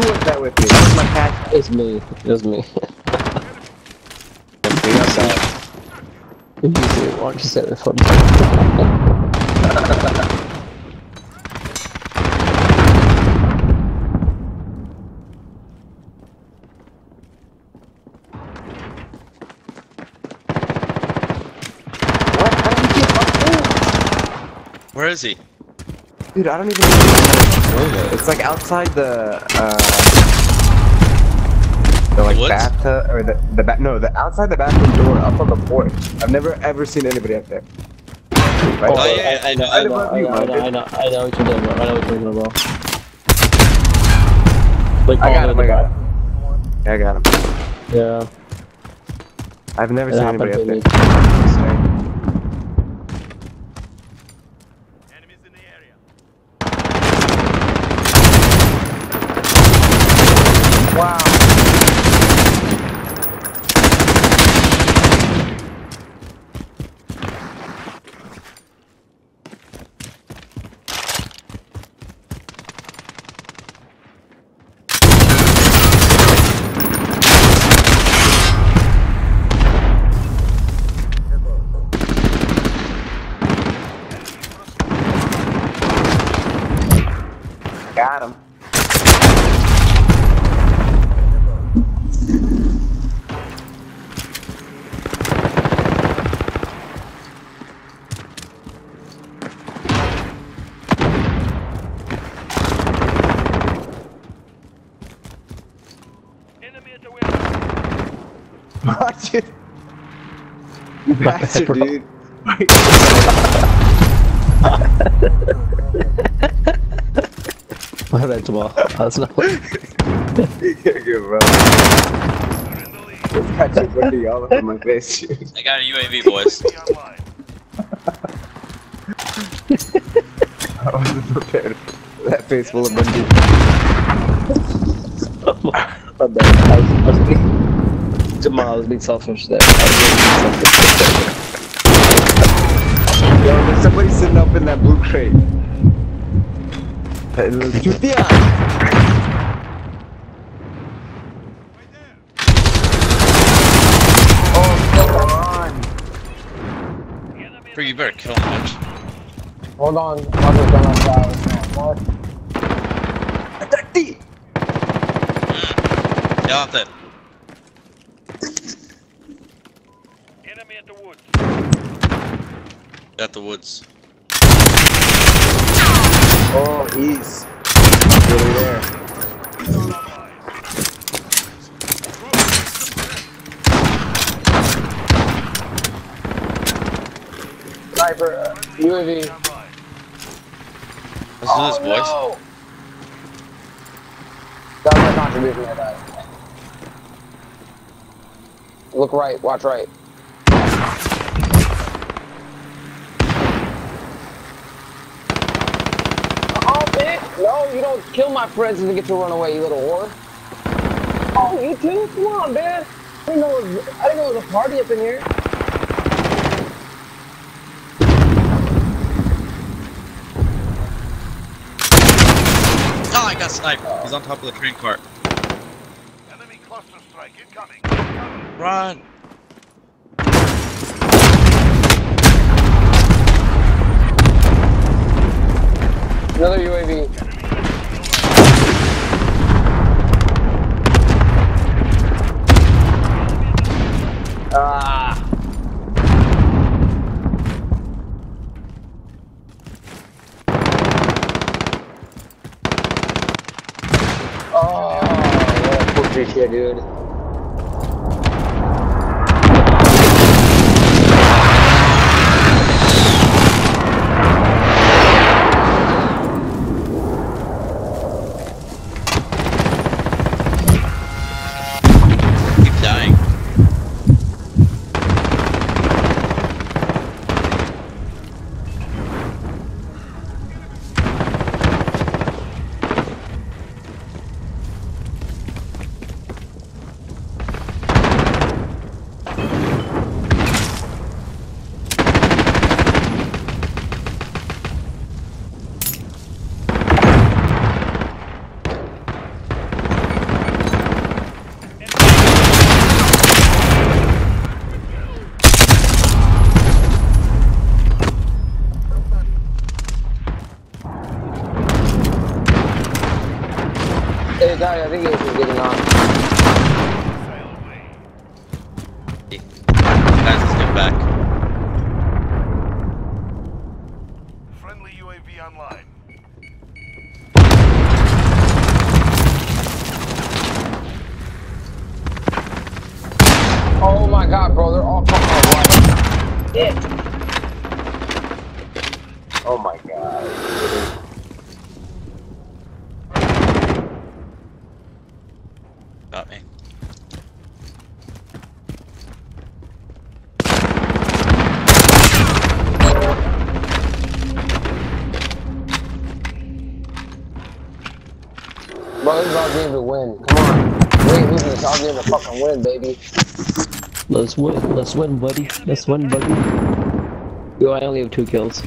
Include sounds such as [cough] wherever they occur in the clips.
that with me? That was my cat. It's me. It's me. [laughs] Being outside. You see it, why don't you say it for me? What? How did you get up there? Where is he? Dude, I don't even know where it is. Like outside the, uh... The, like, woods? bathtub, or the, the ba- no, the outside the bathroom door, up on the porch. I've never ever seen anybody up there. Right? Oh, yeah, I, I know, I know, I know, I know, I know, I know what you're doing, bro. I know what you're doing, bro. Like, I got him, I got him. Yeah, I got him. Yeah. I've never It seen anybody up to there. me. Sorry. Enemies in the area. Wow. Got him. Enemy at the window. Watch it. You bastard, [laughs] bro. dude. My. That's not You're good, bro. Got y'all over my face. I got a UAV, boys. I wasn't prepared. That face full of bundy. My bad. I was, I was being, Jamal, I was being selfish there. I was being selfish. Yo, there's somebody sitting up in that blue crate. Hey, Chutia! Come on! Enemy Bro, you better kill him, bitch. Hold on, I'm just gonna die. What? Attack D! Yeah, I'm dead. Enemy at the woods. At the woods. Oh, he's really there. Sniper, uh, UAV. Let's do this, boys. no! That was my contribution to that. Look right, watch right. Oh, bitch! No, you don't kill my friends and get to run away, you little whore. Oh, you too? Come on, man. I didn't know it was, I didn't know it was a party up in here. Oh, I got sniped. He's on top of the train cart. Enemy cluster strike incoming. Incoming. Run! Another poor here, dude. Oh my god. Got me. Bro, this is our game to win. Come on. Wait, losing this our game to fucking win, baby. Let's win. Let's win, buddy. Let's win, buddy. Yo, I only have two kills.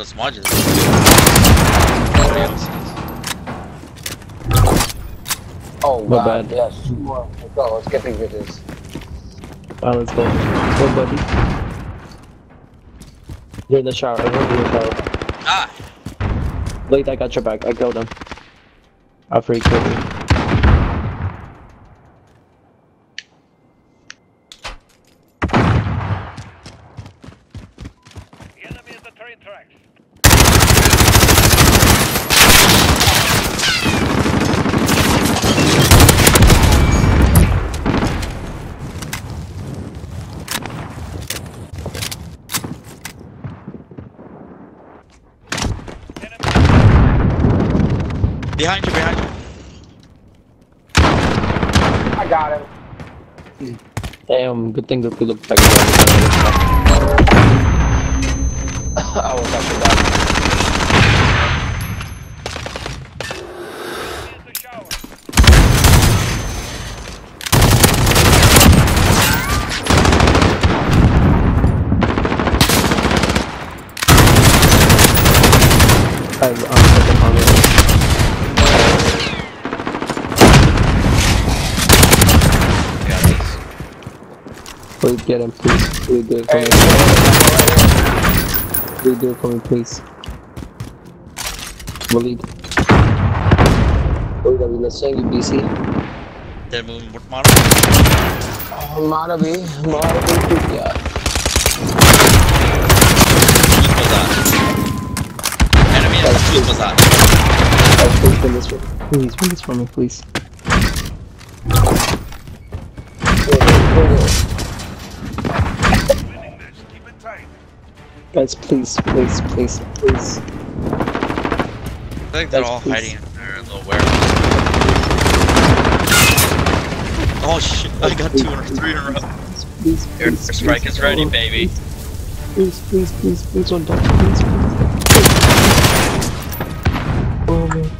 So it's modular. Nobody else is. Oh, My God. bad. Yes. Come on. Let's go. Let's get these bitches. Alright, let's go. Go, buddy. You're in the shower. Everyone in the shower. Ah! Wait, I got your back. I killed him. After he killed me. Behind you, behind you. I got him. Damn, good thing that we look back. [laughs] I was after that. Enemy at the shower. I'm, I'm fucking hungry. Got this. Please get him, please. Please do it for Hey, me. Please do it for me, please. Are we listening? You BC? They're moving what model? Mara B. Mara B. Yeah. Whose was that? Enemy was that? Guys, please win this for me. Please win this for me, please. Winning Guys, please, please, please, please. I think they're Guys, all please. hiding in their little warehouse. Oh shit, I got two or three in a row. Please, Air please, strike please. is ready, Oh, baby. Please, please, please, please don't die. Please, please. Oh man.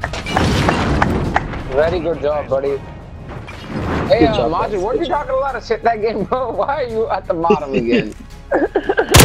Very good job, buddy. Hey, Good uh, job, Majid, guys. weren't Good you talking a lot of shit that game, bro? [laughs] Why are you at the bottom again? [laughs]